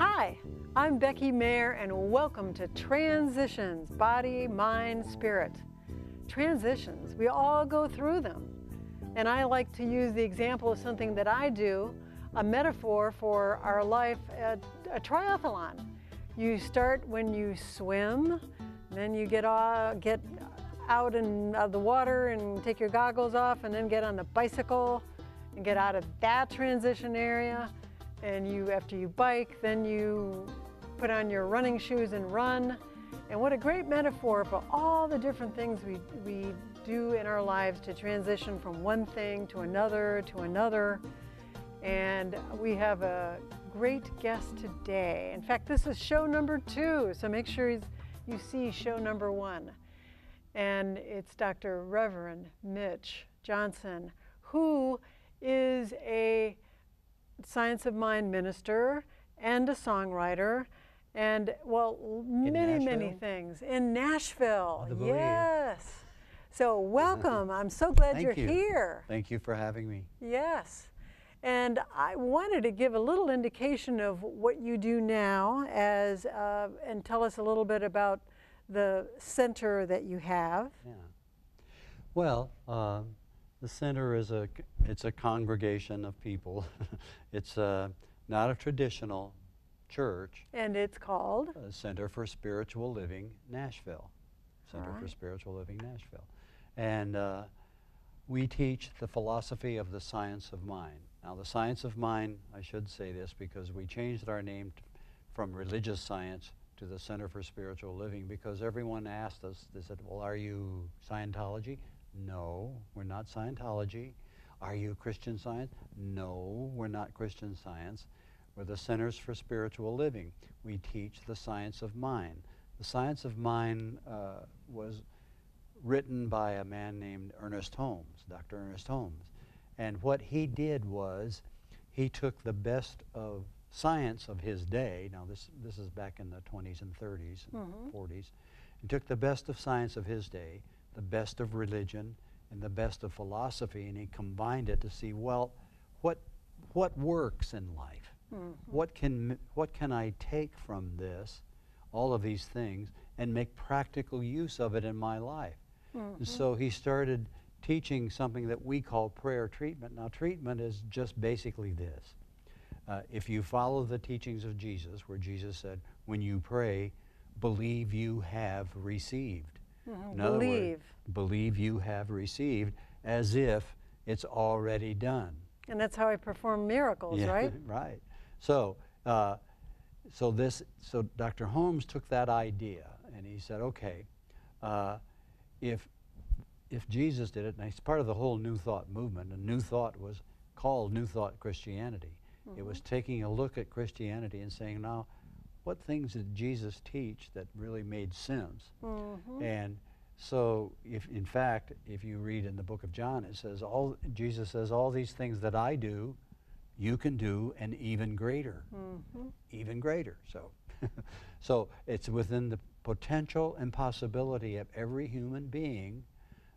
Hi, I'm Becky Meagher, and welcome to Transitions Body, Mind, Spirit. Transitions, we all go through them. And I like to use the example of something that I do, a metaphor for our life at a triathlon. You start when you swim, then you get, get out in the water and take your goggles off, and then get on the bicycle and get out of that transition area and you after you bike then you put on your running shoes and run. And what a great metaphor for all the different things we, we do in our lives to transition from one thing to another to another. And we have a great guest today. In fact this is show number two so make sure you see show number one. And it's dr reverend mitch johnson who is a Science of Mind minister and a songwriter and well In many Nashville? many things in Nashville. Yes. So welcome. I'm so glad Thank you're you. here. Thank you for having me. Yes. And I wanted to give a little indication of what you do now as uh, and tell us a little bit about the center that you have. Yeah. Well, uh, the center is a it's a congregation of people. it's uh, not a traditional church. And it's called A Center for Spiritual Living Nashville. Center for Spiritual Living Nashville, and uh, we teach the philosophy of the science of mind. Now, the science of mind, I should say this because we changed our name t- from religious science to the Center for Spiritual Living because everyone asked us, they said, well, are you Scientology? No, we're not Scientology. Are you Christian Science? No, we're not Christian Science. We're the Centers for Spiritual Living. We teach the science of mind. The science of mind uh, was written by a man named Ernest Holmes, Dr. Ernest Holmes. And what he did was he took the best of science of his day. Now, this, this is back in the 20s and 30s and Mhm. 40s. He took the best of science of his day, the best of religion, and the best of philosophy, and he combined it to see, well, what, what works in life? Mhm. What can, what can I take from this, all of these things, and make practical use of it in my life? Mhm. And so he started teaching something that we call prayer treatment. Now, treatment is just basically this. Uh, if you follow the teachings of Jesus, where Jesus said, when you pray, believe you have received. Words, Believe. believe you have received as if it's already done. And that's how I perform miracles, right? right. So, uh, so this, so Dr. Holmes took that idea and he said, okay, uh, if if Jesus did it, and it's part of the whole New Thought movement, and New Thought was called New Thought Christianity. It was taking a look at Christianity and saying, now, what things did Jesus teach that really made sense? Mhm. And so, if in fact, if you read in the book of John, it says all Jesus says all these things that I do, you can do, and even greater, Mhm. even greater. So, so it's within the potential and possibility of every human being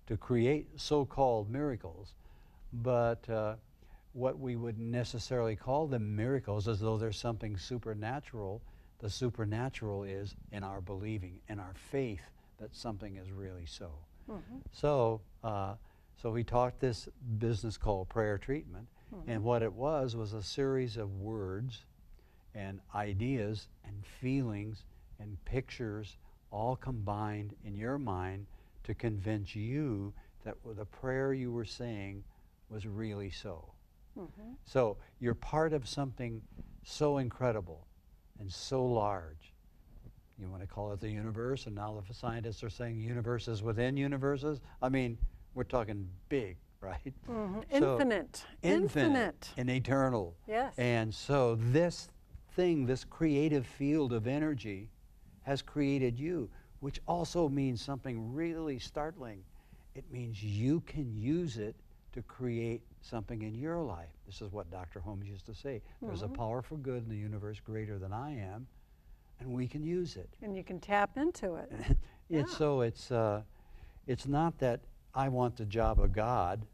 to create so-called miracles, but uh, what we would necessarily call them miracles, as though there's something supernatural. The supernatural is in our believing, in our faith that something is really so. Mhm. So, uh, so he taught this business called prayer treatment, and what it was was a series of words and ideas and feelings and pictures all combined in your mind to convince you that the prayer you were saying was really so. Mhm. So you're part of something so incredible and so large. You want to call it the universe, and now the scientists are saying universes within universes. I mean, we're talking big, right? Mhm. So, Infinite. Infinite and eternal. Yes. And so this thing, this creative field of energy, has created you, which also means something really startling. It means you can use it to create something in your life. This is what Dr. Holmes used to say. There's a Mhm. power for good in the universe greater than I am, and we can use it. and you can tap into it. it's Yeah. so it's uh, it's not that I want the job of God,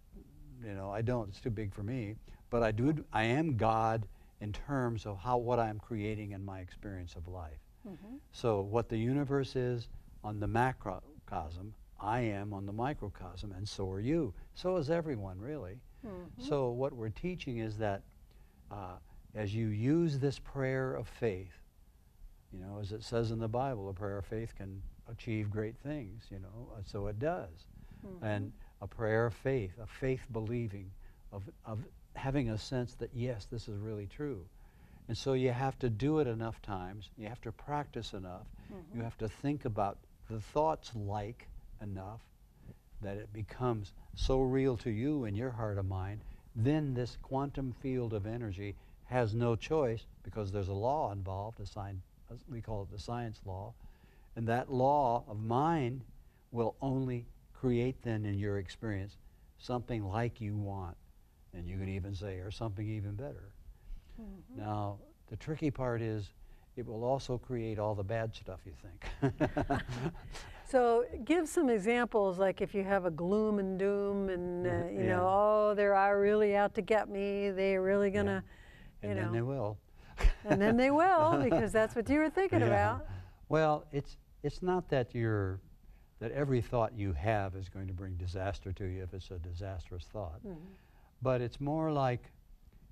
you know. I don't. It's too big for me. But I do. I am God in terms of how what I'm creating in my experience of life. Mm-hmm. So what the universe is on the macrocosm, I am on the microcosm, and so are you. So is everyone, really. Mm-hmm. So what we're teaching is that uh, as you use this prayer of faith, you know, as it says in the Bible, a prayer of faith can achieve great things, you know, uh, so it does. Mhm. And a prayer of faith, a faith believing, of, of having a sense that, yes, this is really true. And so you have to do it enough times, you have to practice enough, you Mhm. have to think about the thoughts like enough that it becomes so real to you in your heart of mind, then this quantum field of energy has no choice because there's a law involved, a sign, we call it the science law, and that law of mind will only create then in your experience something like you want, and you could even say, or something even better. Mhm. Now, the tricky part is it will also create all the bad stuff you think. So give some examples, like if you have a gloom and doom, and uh, Mhm, you yeah. know, oh, they're really out to get me. They're really gonna, and you then know, they will. and then they will because that's what you were thinking Yeah. about. Well, it's it's not that you're that every thought you have is going to bring disaster to you if it's a disastrous thought. Mhm. But it's more like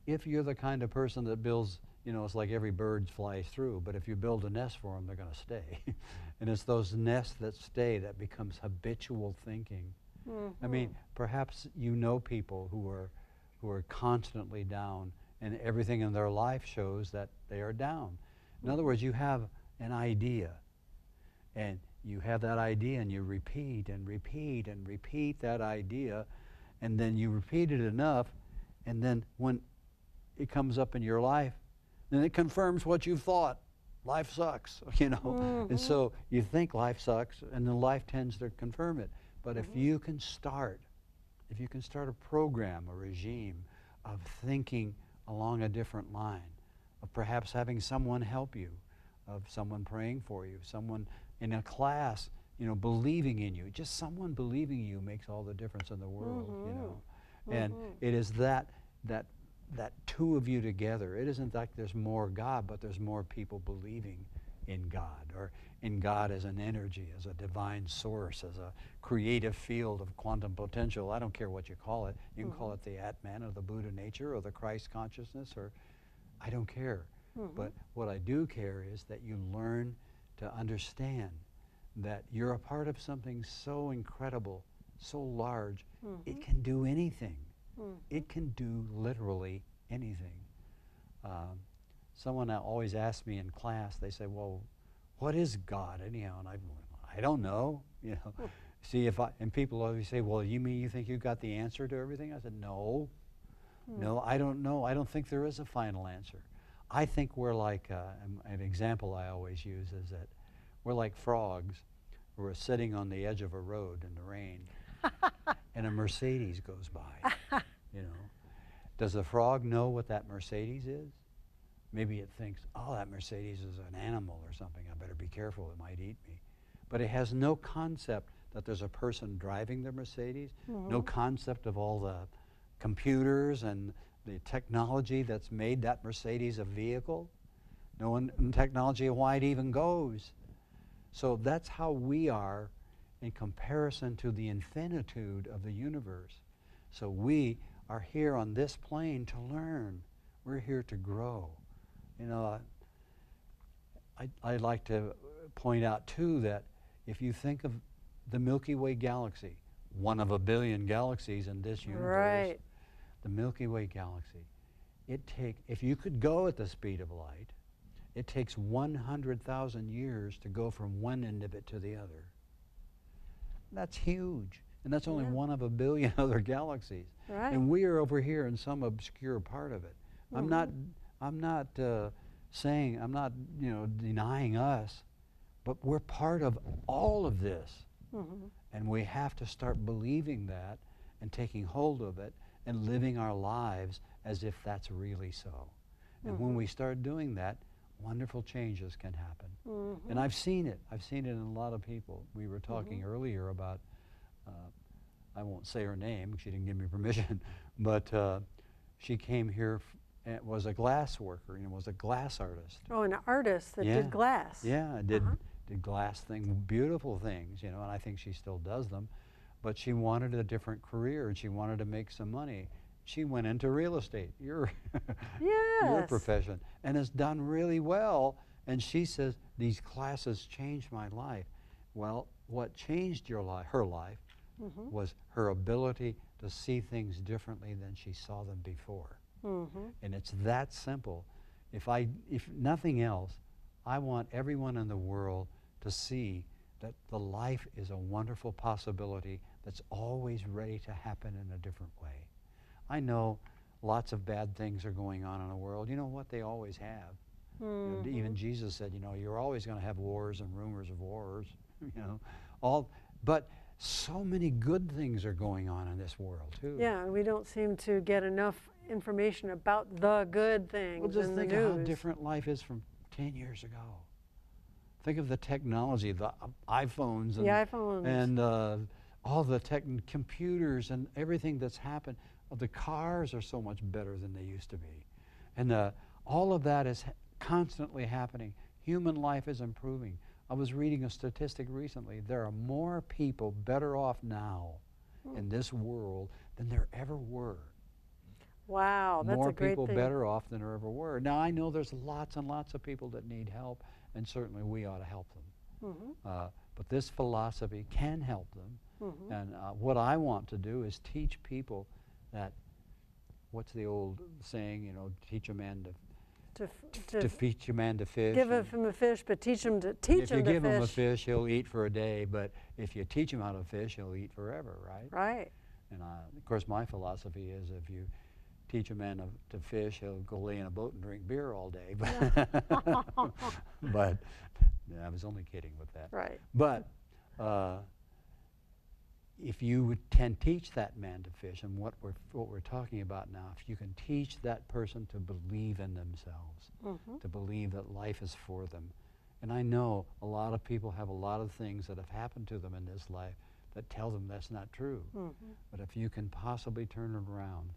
if you're the kind of person that builds, you know, it's like every bird flies through, but if you build a nest for them, they're going to stay. and it's those nests that stay that becomes habitual thinking. I mm-hmm. mean, perhaps you know people who are who are constantly down and everything in their life shows that they are down. In other words, you have an idea and you have that idea and you repeat and repeat and repeat that idea and then you repeat it enough and then when it comes up in your life then it confirms what you've thought. Life sucks you know? Mhm. and so you think life sucks and then life tends to confirm it. But if Mhm. you can start if you can start a program a regime of thinking along a different line of perhaps having someone help you of someone praying for you someone in a class you know believing in you just someone believing you makes all the difference in the world you know? And it is that that that two of you together it isn't like there's more god but there's more people believing in god or in god as an energy as a divine source as a creative field of quantum potential i don't care what you call it you can call Mhm. it the atman or the buddha nature or the christ consciousness or i don't care Mhm. but what i do care is that you learn to understand that you're a part of something so incredible so large Mhm. it can do anything Mhm. it can do literally anything. Um, someone always asks me in class, they say, well, what is God anyhow? And I, I don't know, you know. Hmm. See, if I, and people always say, well, you mean you think you've got the answer to everything? I said, no, Hmm. no, I don't know. I don't think there is a final answer. I think we're like, uh, an- an example I always use is that we're like frogs who are sitting on the edge of a road in the rain and a Mercedes goes by, you know. Does the frog know what that Mercedes is? Maybe it thinks, oh, that Mercedes is an animal or something. I better be careful. It might eat me. But it has no concept that there's a person driving the Mercedes, no Mhm. concept of all the computers and the technology that's made that Mercedes a vehicle, no one, and technology of why it even goes. So that's how we are in comparison to the infinitude of the universe. So we are here on this plane to learn. We're here to grow. You know, I, I'd like to point out too that if you think of the Milky Way galaxy, one of a billion galaxies in this universe, Right. the Milky Way galaxy, it take if you could go at the speed of light, it takes 100,000 years to go from one end of it to the other. That's huge. And that's only Yeah. one of a billion other galaxies. Right. And we are over here in some obscure part of it. I'm not I'm not uh, saying I'm not, you know, denying us, but we're part of all of this. Mhm. And we have to start believing that and taking hold of it and living our lives as if that's really so. And when Mhm. we start doing that, wonderful changes can happen. Mhm. And I've seen it. I've seen it in a lot of people. We were talking Mhm. earlier about, uh, I won't say her name, she didn't give me permission, but uh, she came here f- and was a glass worker, you know, was a glass artist. Oh, an artist that Yeah. did glass. Yeah, did Uh-huh. did glass things, beautiful things, you know, and I think she still does them. But she wanted a different career and she wanted to make some money. She went into real estate, your your profession, and has done really well. And she says these classes changed my life. Well, what changed your life, her life, Mhm. was her ability to see things differently than she saw them before. Mhm. And it's that simple. If I, if nothing else, I want everyone in the world to see that the life is a wonderful possibility that's always ready to happen in a different way. I know lots of bad things are going on in the world. You know what? They always have. You know, even Mhm. Jesus said, you know, you're always going to have wars and rumors of wars. You know, all, but so many good things are going on in this world too. Yeah, we don't seem to get enough information about the good things Well, just in think the of how different life is from 10 years ago. Think of the technology, the uh, iPhones the and, iPhones. and uh, all the tech computers and everything that's happened. The cars are so much better than they used to be. And uh, all of that is constantly happening. Human life is improving. I was reading a statistic recently. There are more people better off now Hmm. in this world than there ever were wow, that's more a great people thing. better off than there ever were. Now I know there's lots and lots of people that need help, and certainly we ought to help them. Mhm. Uh, but this philosophy can help them, Mhm. and uh, what I want to do is teach people that. What's the old saying? You know, teach a man to, To, to, to teach a man to fish. give him a fish, but teach him to teach if him you to give fish. him a fish, he'll eat for a day. But if you teach him how to fish, he'll eat forever, right? Right. And uh, of course, my philosophy is if you teach a man to, to fish, he'll go lay in a boat and drink beer all day. But, but yeah, I was only kidding with that. Right. But uh, if you can teach that man to fish, and what we're, what we're talking about now, if you can teach that person to believe in themselves, Mhm. to believe that life is for them. And I know a lot of people have a lot of things that have happened to them in this life that tell them that's not true. Mhm. But if you can possibly turn it around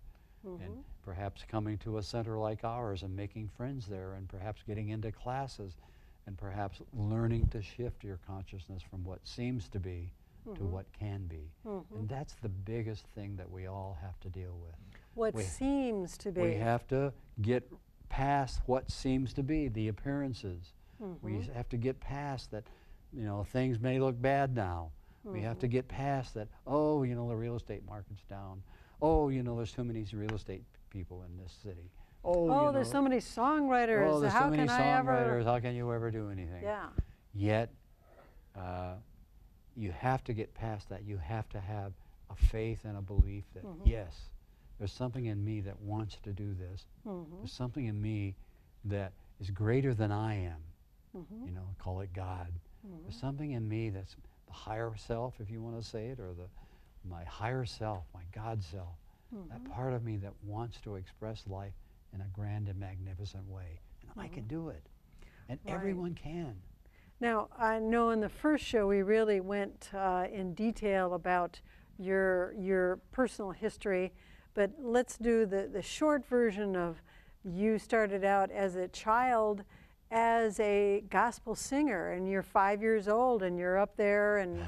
Mhm. and perhaps coming to a center like ours and making friends there and perhaps getting into classes and perhaps learning to shift your consciousness from what seems to be to Mhm. what can be. Mhm. And that's the biggest thing that we all have to deal with. What we- seems to be. We have to get past what seems to be the appearances. We Mhm. have to get past that, you know, things may look bad now. We have to Mm-hmm. get past that, oh, you know, the real estate market's down. Oh, you know, there's too many real estate people in this city. Oh, Oh, there's know, so many songwriters. oh, there's How so many can I ever? songwriters. How can you ever do anything? Yeah. Yet, uh, you have to get past that. You have to have a faith and a belief that, Mhm. yes, there's something in me that wants to do this. Mhm. There's something in me that is greater than I am. Mhm. You know, call it God. Mhm. There's something in me that's the higher self, if you want to say it, or the my higher self, my God self. That Mhm. part of me that wants to express life in a grand and magnificent way. And I can do it. And Right. everyone can. Now, I know in the first show we really went uh, in detail about your your personal history, but let's do the, the short version of you started out as a child as a gospel singer and you're five years old and you're up there and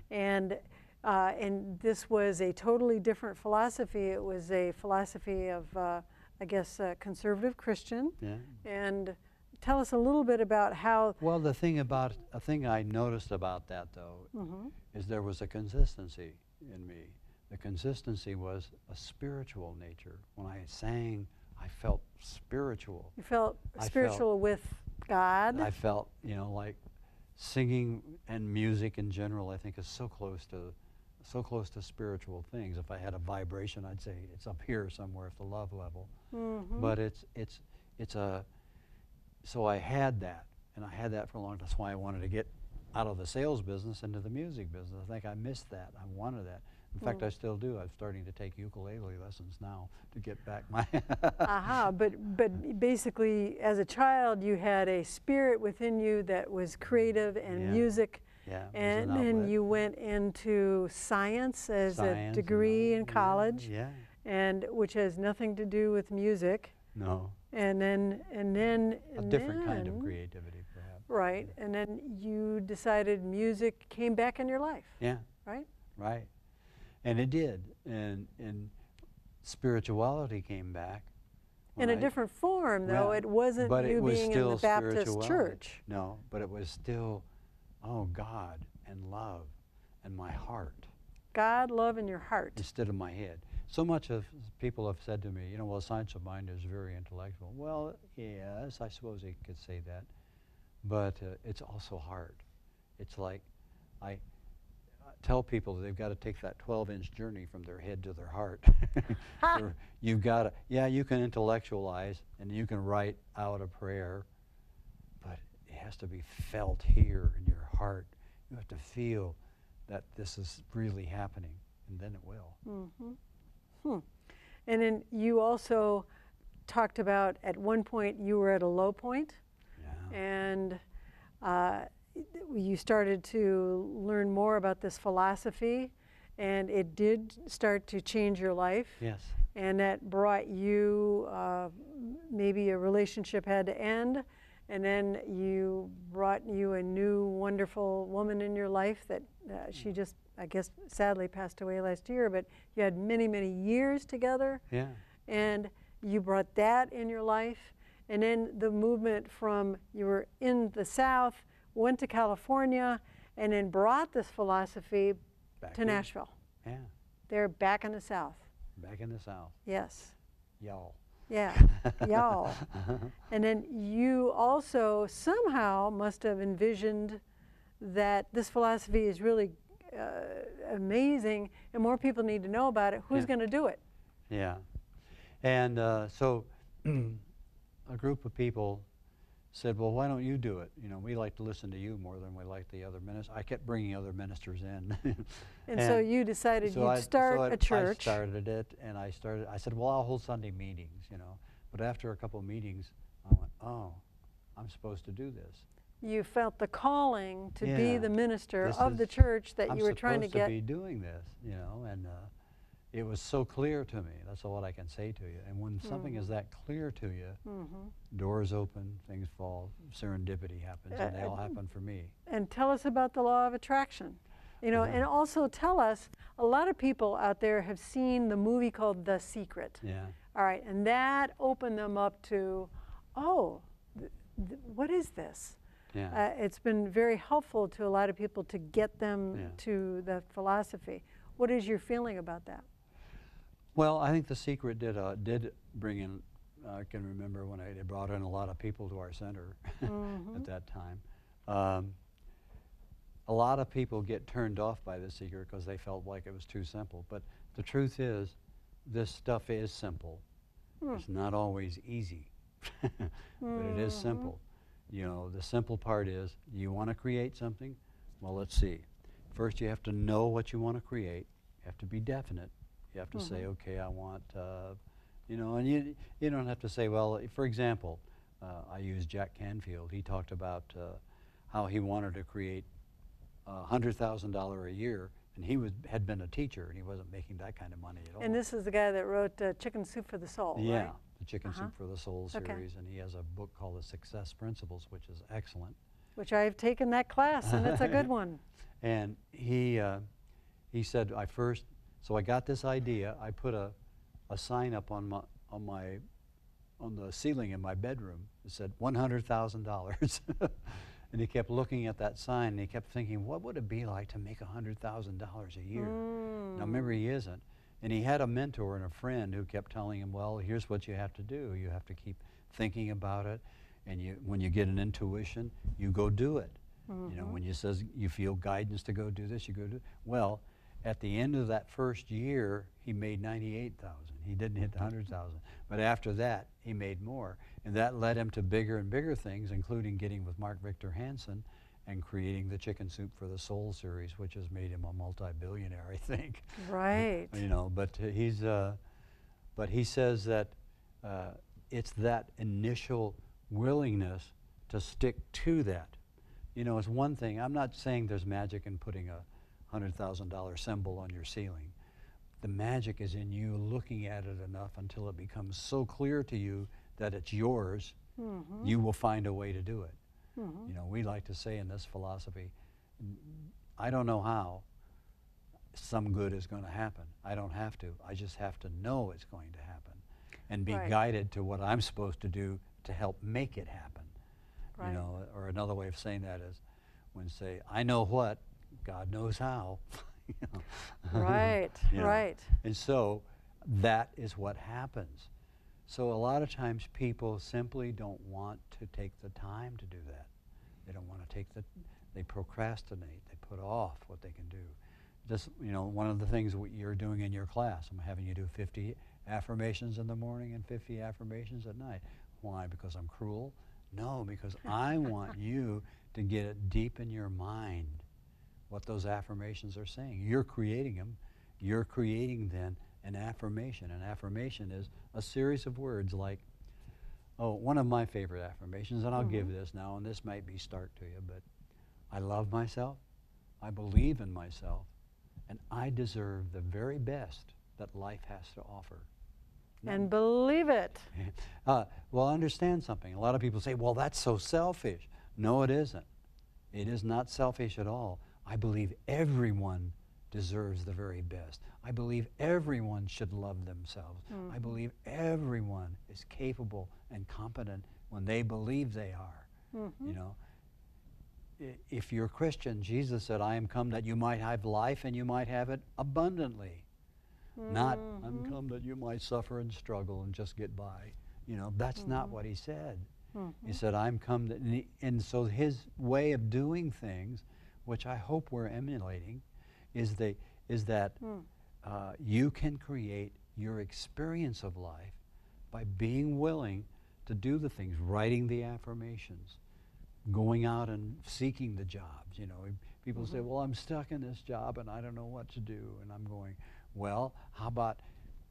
and uh, and this was a totally different philosophy. It was a philosophy of uh, I guess uh, conservative Christian yeah. and tell us a little bit about how Well, the thing about a thing I noticed about that though Mhm. is there was a consistency in me. The consistency was a spiritual nature. When I sang, I felt spiritual. You felt I felt- spiritual with God. I felt, you know, like singing and music in general, I think is so close to so close to spiritual things. If I had a vibration, I'd say it's up here somewhere at the love level. Mhm. But it's it's it's a so I had that and I had that for a long time. That's why I wanted to get out of the sales business into the music business. I think I missed that. I wanted that. In fact, Mm. I still do. I'm starting to take ukulele lessons now to get back my. Aha, but but basically, as a child, you had a spirit within you that was creative and Yeah. music, yeah, and an then you went into science as Science a degree in college, Yeah. and which has nothing to do with music. No. And then, and then, A and different kind of creativity, perhaps. Right, and then you decided music came back in your life, Yeah, right? right. And it did. And, and spirituality came back. In when a different form, though. Well, It wasn't but you it was being in the Baptist church. No, but it was still, oh, God and love and my heart God, love, in your heart. instead of my head. So much of people have said to me, you know, well, science of mind is very intellectual. Well, yes, I suppose you could say that, but uh, it's also hard. It's like I tell people they've got to take that 12-inch journey from their head to their heart. You've got to, yeah, you can intellectualize and you can write out a prayer, but it has to be felt here in your heart. You have to feel that this is really happening, and then it will. hmm Hmm. And then you also talked about at one point you were at a low point Yeah. and uh, you started to learn more about this philosophy and it did start to change your life Yes. and that brought you uh, maybe a relationship had to end and then you brought you a new wonderful woman in your life that uh, she just i guess sadly passed away last year but you had many many years together Yeah. and you brought that in your life and then the movement from you were in the south went to california and then brought this philosophy Back to in. nashville Yeah. they're back in the south Back in the South. yes Y'all. Yeah y'all and then you also somehow must have envisioned that this philosophy is really uh, amazing and more people need to know about it who's Yeah. going to do it Yeah. And uh, so a group of people said, well, why don't you do it? You know, we like to listen to you more than we like the other ministers. I kept bringing other ministers in. and, so you decided so you'd I- start so I- a church I started it, and I started. I said, "Well, I'll hold Sunday meetings," you know. But after a couple of meetings, I went, "Oh, I'm supposed to do this. you felt the calling to be the minister of the church that I'm you were trying to supposed get be doing this," you know, and uh, it was so clear to me. That's all I can say to you. And when something is Mhm. that clear to you, hmm doors open, things fall, serendipity happens, and they Uh, all uh, happen for me. and tell us about the law of attraction you know Uh-huh. and also tell us a lot of people out there have seen the movie called the secret Yeah. All right, and that opened them up to, oh, th- th- what is this? Yeah. Uh, it's been very helpful to a lot of people to get them Yeah. to the philosophy. What is your feeling about that? Well, I think the secret did uh, did bring in. I can remember when I, it brought in a lot of people to our center Mhm. at that time. Um, a lot of people get turned off by the secret because they felt like it was too simple. But the truth is, this stuff is simple. Hmm. It's not always easy, but it is Mhm. simple. You know, the simple part is you want to create something. Well, let's see. First, you have to know what you want to create. You have to be definite. You have to say, Mhm. okay, I want, uh, you know, and you you don't have to say, well, for example, uh, I use Jack Canfield. He talked about uh, how he wanted to create a hundred thousand dollar a year, and he was had been a teacher, and he wasn't making that kind of money at all. And this is the guy that wrote uh, Chicken Soup for the Soul, Yeah, right? the Chicken Uh-huh. Soup for the Soul Okay. series, and he has a book called The Success Principles, which is excellent. Which I've taken that class, and it's a good one. And he uh, he said, I first, so I got this idea. I put a, a sign up on my on my on the ceiling in my bedroom. It said one hundred thousand dollars. And he kept looking at that sign, and he kept thinking, what would it be like to make hundred thousand dollars a year? Now remember, Mm. he isn't. And he had a mentor and a friend who kept telling him, well, here's what you have to do. You have to keep thinking about it. And you, when you get an intuition, you go do it. You know, Mhm. when you says you feel guidance to go do this, you go do it. Well, at the end of that first year, he made 98,000. He didn't hit the 100,000. But after that, he made more. And that led him to bigger and bigger things, including getting with Mark Victor Hansen and creating the Chicken Soup for the Soul series, which has made him a multi-billionaire, I think. Right. You know, but he's, uh, but he says that uh, it's that initial willingness to stick to that. You know, it's one thing. I'm not saying there's magic in putting a hundred thousand dollar symbol on your ceiling. The magic is in you looking at it enough until it becomes so clear to you that it's yours, Mhm. you will find a way to do it. Mhm. You know, we like to say in this philosophy, I don't know how some good is going to happen. I don't have to. I just have to know it's going to happen and be Right. guided to what I'm supposed to do to help make it happen. Right. You know, or another way of saying that is when say, I know what, God knows how. you know. Right, You know, right. And so that is what happens. So a lot of times people simply don't want to take the time to do that. They don't want to take the, they procrastinate, they put off what they can do. Just, you know, one of the things what you're doing in your class, I'm having you do 50 affirmations in the morning and 50 affirmations at night. Why? Because I'm cruel? No, because I want you to get it deep in your mind what those affirmations are saying. You're creating them. You're creating then an affirmation. An affirmation is a series of words like, oh, one of my favorite affirmations, and I'll give this now, and this might be stark to you, but I love myself, I believe in myself, and I deserve the very best that life has to offer. And believe it. Uh, well, understand something. A lot of people say, well, that's so selfish. No, it isn't. It is not selfish at all. I believe everyone deserves the very best. I believe everyone should love themselves. I mm-hmm. believe everyone is capable and competent when they believe they are. Mm-hmm. You know, if you're a Christian, Jesus said, I am come that you might have life and you might have it abundantly. Not, I'm mm-hmm. come that you might suffer and struggle and just get by. You know, that's not what he said. He said, I'm come that, and, he- and so his way of doing things, which I hope we're emulating, is, they, is that uh, you can create your experience of life by being willing to do the things, writing the affirmations, going out and seeking the jobs. You know, people say, "Well, I'm stuck in this job and I don't know what to do," and I'm going, "Well, how about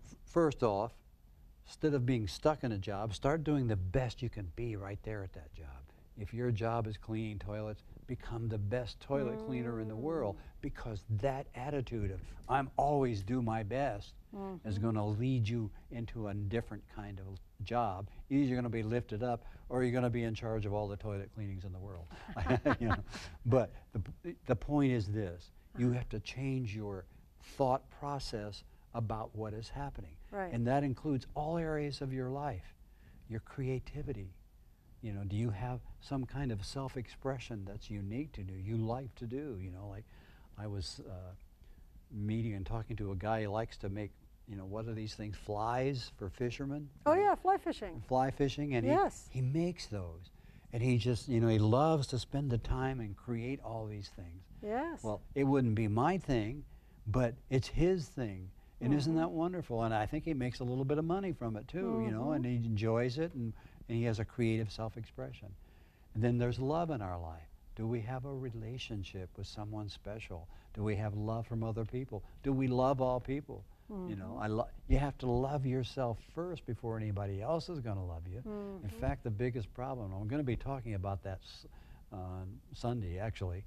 f- first off, instead of being stuck in a job, start doing the best you can be right there at that job. If your job is cleaning toilets, become the best toilet cleaner in the world mm. because that attitude of I'm always do my best is mm-hmm. going to lead you into a different kind of job. Either you're going to be lifted up or you're going to be in charge of all the toilet cleanings in the world. you know? But the, the point is this you uh-huh. have to change your thought process about what is happening. Right. And that includes all areas of your life, your creativity. You know, do you have some kind of self-expression that's unique to you, you like to do? You know, like I was uh, meeting and talking to a guy who likes to make, you know, what are these things, flies for fishermen? Oh, yeah, fly fishing. Fly fishing, and Yes. he, he makes those. And he just, you know, he loves to spend the time and create all these things. Yes. Well, it wouldn't be my thing, but it's his thing. And isn't that wonderful? And I think he makes a little bit of money from it too, you know, and he enjoys it and, and he has a creative self expression. And then there's love in our life. Do we have a relationship with someone special? Do we have love from other people? Do we love all people? You know, mm-hmm. I lo- you have to love yourself first before anybody else is going to love you. In mm-hmm. fact, the biggest problem, I'm going to be talking about that s- on Sunday actually,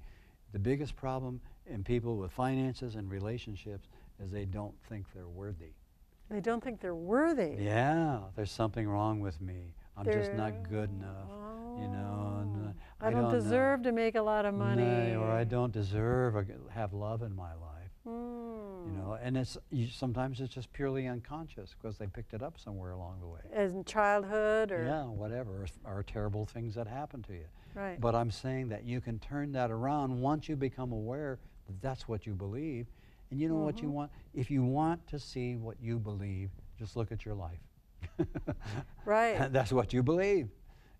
the biggest problem in people with finances and relationships is they don't think they're worthy. they don't think they're worthy. Yeah, there's something wrong with me. I'm just not good enough. You know, uh, I, don't, know. deserve to make a lot of money. No, or I don't deserve or have love in my life. Mm. You know, and it's you, sometimes it's just purely unconscious because they picked it up somewhere along the way. As in childhood or Yeah, whatever, or, or terrible things that happen to you. right. But I'm saying that you can turn that around once you become aware that that's what you believe. And you know what Mm-hmm. you want? If you want to see what you believe, just look at your life. Right. that's what you believe,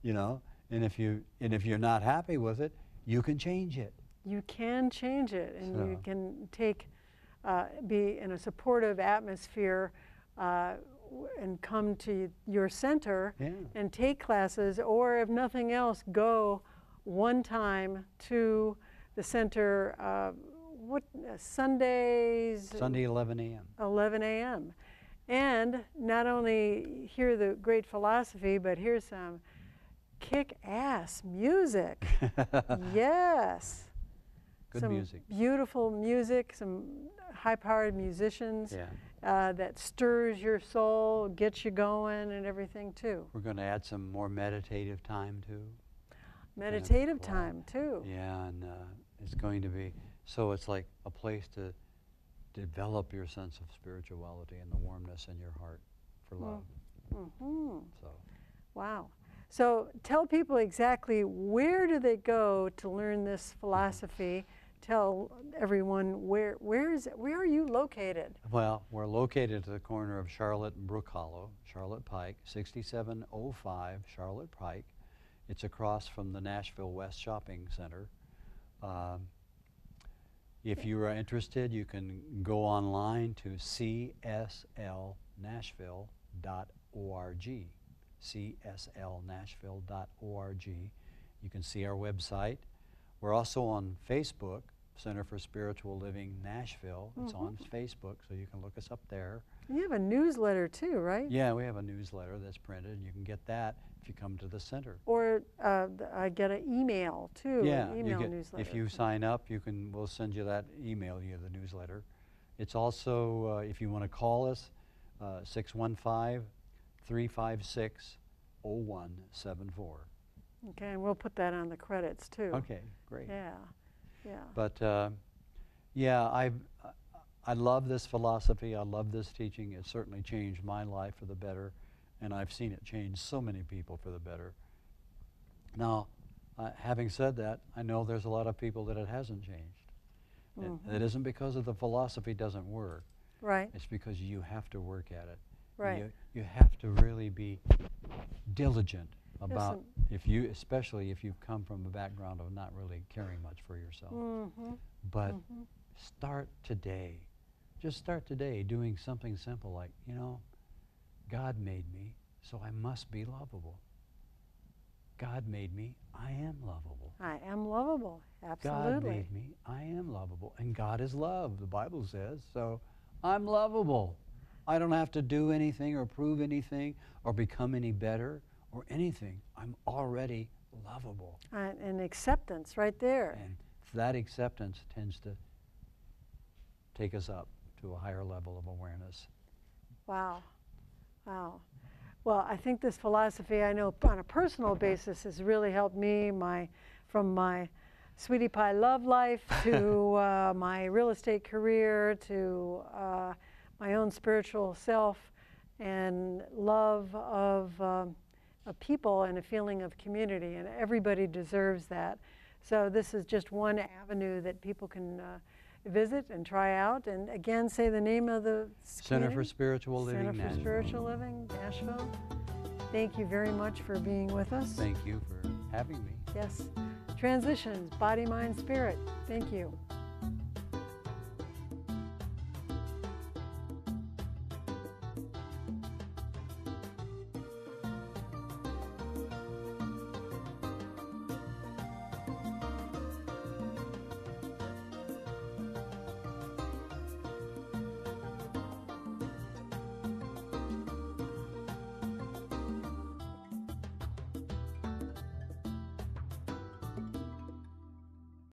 you know. And if you and if you're not happy with it, you can change it. you can change it and you can take uh, be in a supportive atmosphere uh, and come to your center Yeah. and take classes or if nothing else go one time to the center uh, what uh, sundays Sunday 11 a.m. 11 a.m. And not only hear the great philosophy, but hear some kick ass music. yes. Good some music. beautiful music, some high-powered musicians Yeah. uh, that stirs your soul, gets you going, and everything too. We're going to add some more meditative time too. Meditative time too. Yeah, and uh, it's going to be so. It's like a place to develop your sense of spirituality and the warmness in your heart for love. hmm So Wow. So tell people exactly where do they go to learn this philosophy? Tell everyone where where is it, where are you located? Well, we're located at the corner of Charlotte and Brook Hollow, Charlotte Pike, 6705 Charlotte Pike. It's across from the Nashville West Shopping Center. Um, if you are interested, you can go online to cslnashville.org. cslnashville.org. You can see our website. We're also on Facebook, Center for Spiritual Living Nashville. It's on Facebook, so you can look us up there. You have a newsletter too, right? Yeah, we have a newsletter that's printed, and you can get that if you come to the center. Or uh, I get an email too, yeah, email get- newsletter. if you sign up, you can. We'll send you that email you the newsletter. It's also uh, if you want to call us, uh, 615-356-0174. okay, and we'll put that on the credits too. Okay, great. Yeah, yeah. But uh, yeah, I I love this philosophy. I love this teaching. It certainly changed my life for the better, and I've seen it change so many people for the better. Now, uh, having said that, I know there's a lot of people that it hasn't changed. It- Mhm. it isn't because of the philosophy doesn't work. Right, It's because you have to work at it. Right. You, you have to really be diligent about some- if you, especially if you've come from a background of not really caring much for yourself. Mm-hmm. But Mhm. start today. Just start today doing something simple like, you know, God made me, so I must be lovable. God made me, I am lovable. I am lovable. Absolutely. God made me, I am lovable. And God is love, the Bible says. So I'm lovable. I don't have to do anything or prove anything or become any better or anything. I'm already lovable. And, and acceptance right there. And that acceptance tends to take us up to a higher level of awareness. Wow. Wow. Well, I think this philosophy, I know on a personal basis, has really helped me my, from my sweetie pie love life to uh, my real estate career to uh, my own spiritual self and love of, um, of people and a feeling of community. And everybody deserves that. So this is just one avenue that people can uh, visit and try out. And again, say the name of the Center for? Spiritual Living Center for Nashville. Spiritual Living, Nashville. Thank you very much for being with us. Thank you for having me. Yes. Transitions, body, mind, spirit. Thank you.